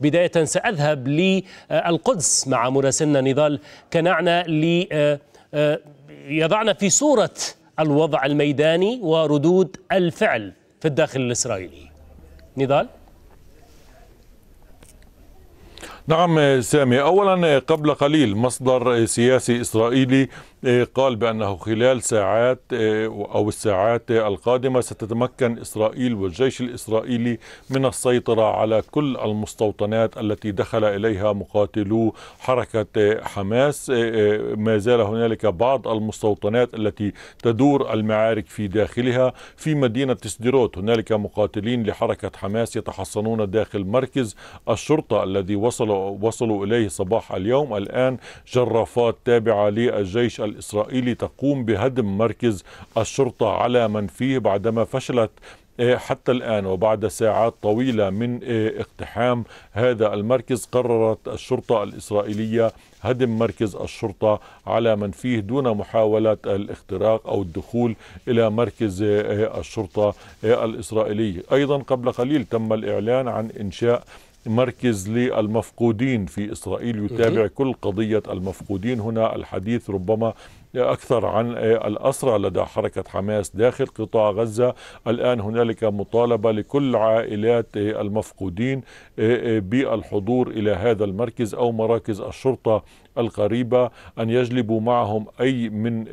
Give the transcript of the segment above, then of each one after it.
بداية سأذهب للقدس مع مراسلنا نضال كنعنة ليضعنا في صورة الوضع الميداني وردود الفعل في الداخل الإسرائيلي. نضال؟ نعم سامي. اولا قبل قليل مصدر سياسي إسرائيلي قال بأنه خلال ساعات أو الساعات القادمة ستتمكن إسرائيل والجيش الإسرائيلي من السيطرة على كل المستوطنات التي دخل إليها مقاتلو حركة حماس. ما زال هنالك بعض المستوطنات التي تدور المعارك في داخلها. في مدينة سديروت هنالك مقاتلين لحركة حماس يتحصنون داخل مركز الشرطة الذي وصلوا وصلوا إليه صباح اليوم. الآن جرافات تابعة للجيش الإسرائيلي تقوم بهدم مركز الشرطة على من فيه بعدما فشلت حتى الآن وبعد ساعات طويلة من اقتحام هذا المركز قررت الشرطة الإسرائيلية هدم مركز الشرطة على من فيه دون محاولة الاختراق أو الدخول إلى مركز الشرطة الإسرائيلي. أيضا قبل قليل تم الإعلان عن إنشاء مركز للمفقودين في إسرائيل يتابع كل قضية المفقودين. هنا الحديث ربما أكثر عن الأسرى لدى حركة حماس داخل قطاع غزة. الآن هنالك مطالبة لكل عائلات المفقودين بالحضور إلى هذا المركز أو مراكز الشرطة القريبة أن يجلبوا معهم أي من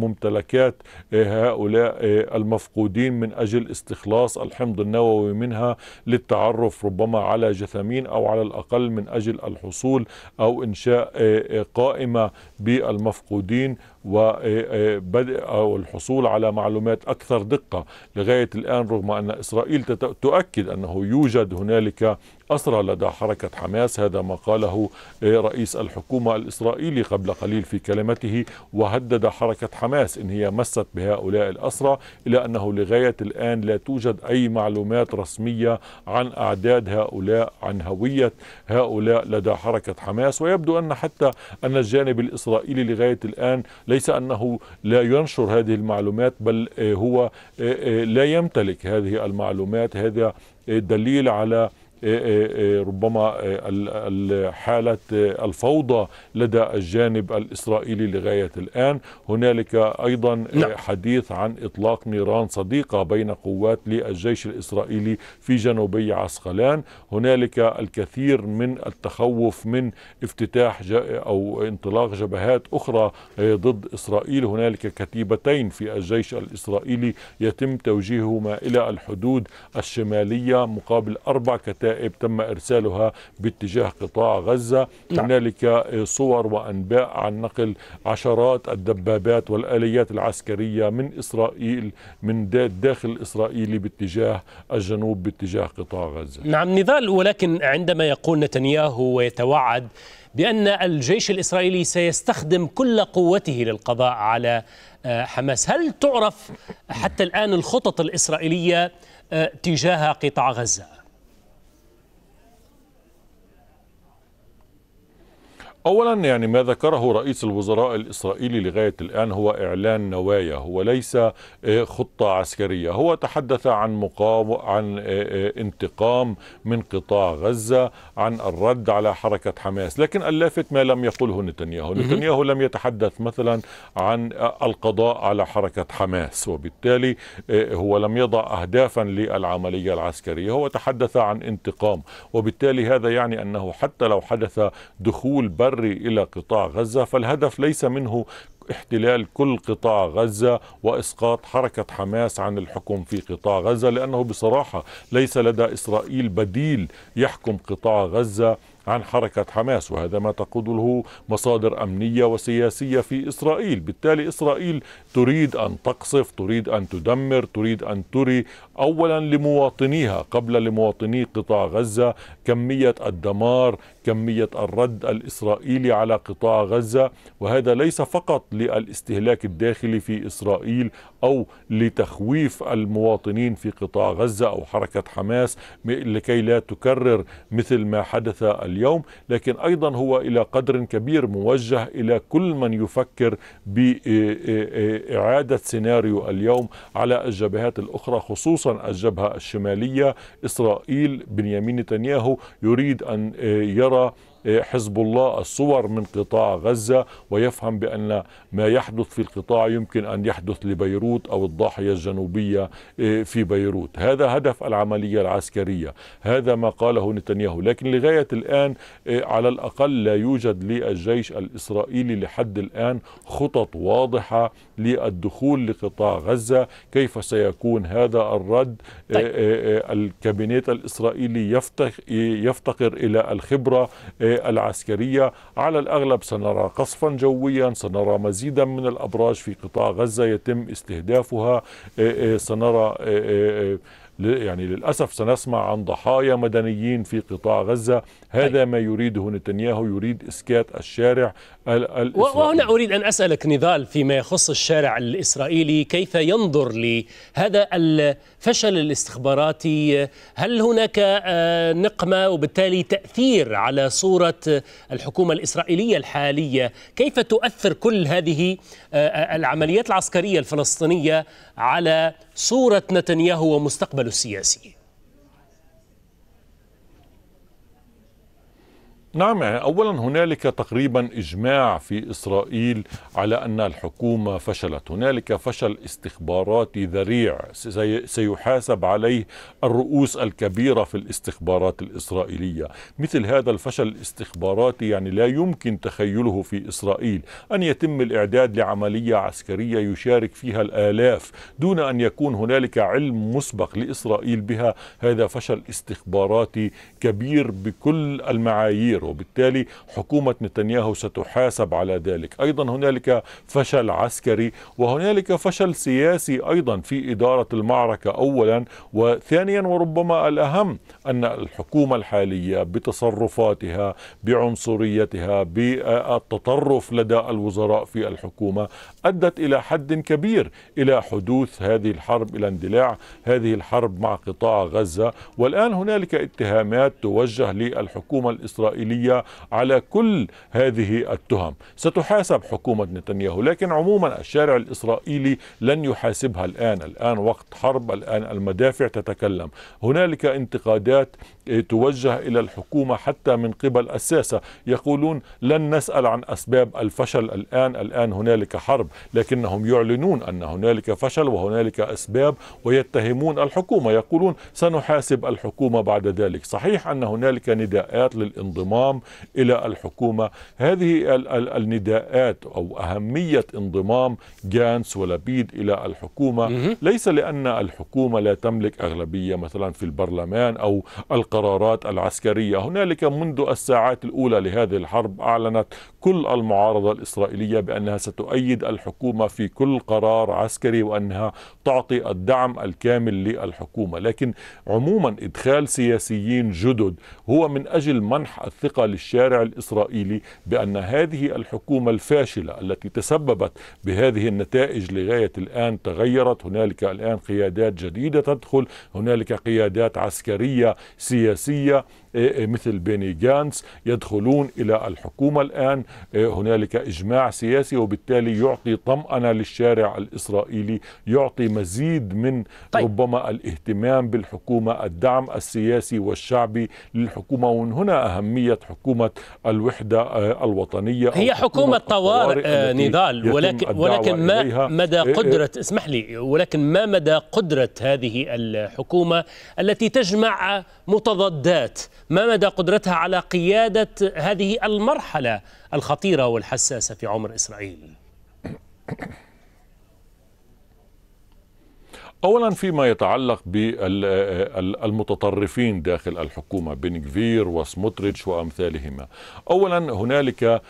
ممتلكات هؤلاء المفقودين من أجل استخلاص الحمض النووي منها للتعرف ربما على جثامين أو على الأقل من أجل الحصول أو إنشاء قائمة بالمفقودين. وبدء أو الحصول على معلومات أكثر دقة. لغاية الآن رغم أن إسرائيل تؤكد أنه يوجد هنالك أسرى لدى حركة حماس هذا ما قاله رئيس الحكومة الإسرائيلي قبل قليل في كلمته وهدد حركة حماس إن هي مست بهؤلاء الأسرى إلى أنه لغاية الآن لا توجد أي معلومات رسمية عن أعداد هؤلاء عن هوية هؤلاء لدى حركة حماس. ويبدو أن حتى أن الجانب الإسرائيلي لغاية الآن ليس أنه لا ينشر هذه المعلومات بل هو لا يمتلك هذه المعلومات. هذا دليل على ربما حالة الفوضى لدى الجانب الإسرائيلي لغاية الآن. هنالك أيضا حديث عن إطلاق نيران صديقة بين قوات للجيش الإسرائيلي في جنوبي عسقلان. هنالك الكثير من التخوف من افتتاح أو انطلاق جبهات أخرى ضد إسرائيل. هنالك كتيبتين في الجيش الإسرائيلي يتم توجيههما إلى الحدود الشمالية مقابل أربع كتائب الكتائب تم إرسالها باتجاه قطاع غزة نعم. هنالك صور وأنباء عن نقل عشرات الدبابات والآليات العسكرية من إسرائيل من الداخل الإسرائيلي باتجاه الجنوب باتجاه قطاع غزة نعم نضال ولكن عندما يقول نتنياهو ويتوعد بأن الجيش الإسرائيلي سيستخدم كل قوته للقضاء على حماس هل تعرف حتى الآن الخطط الإسرائيلية تجاه قطاع غزة؟ اولا يعني ما ذكره رئيس الوزراء الإسرائيلي لغاية الآن هو إعلان نوايا هو ليس خطة عسكرية. هو تحدث عن مقام عن انتقام من قطاع غزة عن الرد على حركة حماس. لكن اللافت ما لم يقله نتنياهو. نتنياهو لم يتحدث مثلا عن القضاء على حركة حماس وبالتالي هو لم يضع اهدافا للعملية العسكرية. هو تحدث عن انتقام وبالتالي هذا يعني أنه حتى لو حدث دخول بر بري إلى قطاع غزة فالهدف ليس منه احتلال كل قطاع غزة وإسقاط حركة حماس عن الحكم في قطاع غزة لأنه بصراحة ليس لدى إسرائيل بديل يحكم قطاع غزة عن حركة حماس وهذا ما تقوله مصادر أمنية وسياسية في إسرائيل. بالتالي إسرائيل تريد أن تقصف تريد أن تدمر تريد أن تري أولا لمواطنيها قبل لمواطني قطاع غزة كمية الدمار كمية الرد الإسرائيلي على قطاع غزة وهذا ليس فقط للاستهلاك الداخلي في إسرائيل أو لتخويف المواطنين في قطاع غزة أو حركة حماس لكي لا تكرر مثل ما حدث اليوم لكن أيضا هو إلى قدر كبير موجه إلى كل من يفكر بإعادة سيناريو اليوم على الجبهات الأخرى خصوصا الجبهة الشمالية. إسرائيل بنيامين نتنياهو يريد أن يرى حزب الله الصور من قطاع غزة ويفهم بأن ما يحدث في القطاع يمكن أن يحدث لبيروت أو الضاحية الجنوبية آه، في بيروت. هذا هدف العملية العسكرية. هذا ما قاله نتنياهو. لكن لغاية الآن آه، على الأقل لا يوجد للجيش الإسرائيلي لحد الآن خطط واضحة للدخول لقطاع غزة. كيف سيكون هذا الرد؟ طيب. الكابينيت الإسرائيلي يفتقر إلى الخبرة. العسكرية. على الأغلب سنرى قصفا جويا سنرى مزيدا من الأبراج في قطاع غزة يتم استهدافها. سنرى يعني للأسف سنسمع عن ضحايا مدنيين في قطاع غزة. هذا ما يريده نتنياهو يريد إسكات الشارع الإسرائيلي وهنا أريد أن أسألك نضال فيما يخص الشارع الإسرائيلي كيف ينظر لهذا الفشل الاستخباراتي؟ هل هناك آه، نقمة وبالتالي تأثير على صورة الحكومة الإسرائيلية الحالية؟ كيف تؤثر كل هذه آه، العمليات العسكرية الفلسطينية على صورة نتنياهو ومستقبله السياسي. نعم يعني اولا هنالك تقريبا إجماع في إسرائيل على أن الحكومة فشلت، هنالك فشل استخباراتي ذريع سيحاسب عليه الرؤوس الكبيرة في الاستخبارات الإسرائيلية، مثل هذا الفشل الاستخباراتي يعني لا يمكن تخيله في إسرائيل، أن يتم الإعداد لعملية عسكرية يشارك فيها الآلاف دون أن يكون هنالك علم مسبق لإسرائيل بها، هذا فشل استخباراتي كبير بكل المعايير. الخير وبالتالي حكومة نتنياهو ستحاسب على ذلك. أيضا هنالك فشل عسكري وهنالك فشل سياسي أيضا في إدارة المعركة أولا. وثانيا وربما الأهم أن الحكومة الحالية بتصرفاتها بعنصريتها بالتطرف لدى الوزراء في الحكومة أدت إلى حد كبير إلى حدوث هذه الحرب إلى اندلاع هذه الحرب مع قطاع غزة. والآن هنالك اتهامات توجه للحكومة الإسرائيلية الإسرائيلية على كل هذه التهم. ستحاسب حكومة نتنياهو لكن عموما الشارع الإسرائيلي لن يحاسبها الآن. الآن وقت حرب الآن المدافع تتكلم. هنالك انتقادات توجه إلى الحكومة حتى من قبل الساسة. يقولون لن نسأل عن أسباب الفشل الآن. الآن هنالك حرب لكنهم يعلنون أن هنالك فشل وهنالك أسباب ويتهمون الحكومة. يقولون سنحاسب الحكومة بعد ذلك. صحيح أن هنالك نداءات للانضمام الانضمام إلى الحكومة. هذه النداءات أو أهمية انضمام جانس ولبيد إلى الحكومة. ليس لأن الحكومة لا تملك أغلبية مثلا في البرلمان أو القرارات العسكرية. هنالك منذ الساعات الأولى لهذه الحرب أعلنت كل المعارضة الإسرائيلية بأنها ستؤيد الحكومة في كل قرار عسكري وأنها تعطي الدعم الكامل للحكومة. لكن عموما إدخال سياسيين جدد هو من أجل منح الثقة للشارع الإسرائيلي بأن هذه الحكومة الفاشلة التي تسببت بهذه النتائج لغاية الآن تغيرت. هنالك الآن قيادات جديدة تدخل هنالك قيادات عسكرية سياسية إيه، إيه، مثل بيني جانس يدخلون إلى الحكومة الآن. هنالك إجماع سياسي وبالتالي يعطي طمأنة للشارع الإسرائيلي يعطي مزيد من طيب. ربما الاهتمام بالحكومة الدعم السياسي والشعبي للحكومة. ومن هنا أهمية حكومة الوحدة آه، الوطنية هي حكومة طوارئ آه، نضال ولكن ولكن ما مدى قدرة اسمح لي ولكن ما مدى قدرة هذه الحكومة التي تجمع متضادات؟ ما مدى قدرتها على قيادة هذه المرحلة الخطيرة والحساسة في عمر إسرائيل. اولا فيما يتعلق بالمتطرفين داخل الحكومة بنكفير وسموتريتش وأمثالهما. اولا هنالك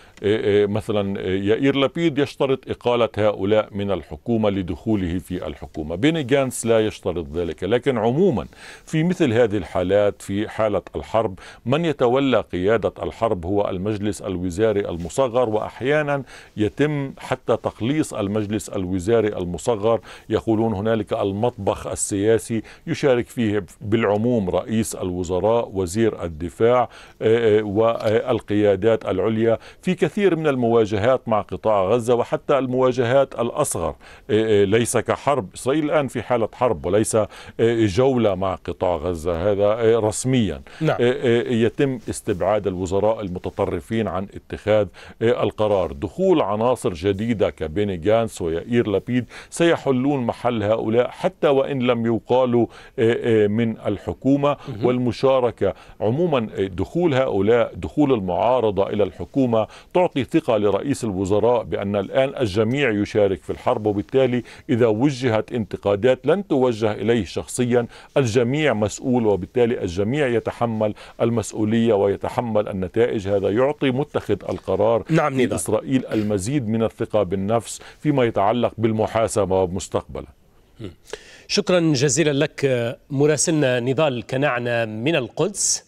مثلا يائير لبيد يشترط إقالة هؤلاء من الحكومة لدخوله في الحكومة. بيني جانس لا يشترط ذلك. لكن عموما في مثل هذه الحالات في حالة الحرب من يتولى قيادة الحرب هو المجلس الوزاري المصغر واحيانا يتم حتى تقليص المجلس الوزاري المصغر. يقولون هنالك المطبخ السياسي يشارك فيه بالعموم رئيس الوزراء وزير الدفاع آه، آه، والقيادات العليا في كثير من المواجهات مع قطاع غزة وحتى المواجهات الأصغر. آه، ليس كحرب. إسرائيل الآن في حالة حرب وليس جولة مع قطاع غزة. هذا رسميا. نعم. يتم استبعاد الوزراء المتطرفين عن اتخاذ القرار. دخول عناصر جديدة كبيني جانس ويائير لبيد سيحلون محل هؤلاء حتى وإن لم يقالوا من الحكومة والمشاركة. عموما دخول هؤلاء دخول المعارضة إلى الحكومة تعطي ثقة لرئيس الوزراء بأن الآن الجميع يشارك في الحرب وبالتالي إذا وجهت انتقادات لن توجه إليه شخصيا. الجميع مسؤول وبالتالي الجميع يتحمل المسؤولية ويتحمل النتائج. هذا يعطي متخذ القرار نعم في اسرائيل المزيد من الثقة بالنفس فيما يتعلق بالمحاسبة مستقبلا. شكرا جزيلا لك مراسلنا نضال كنعنة من القدس.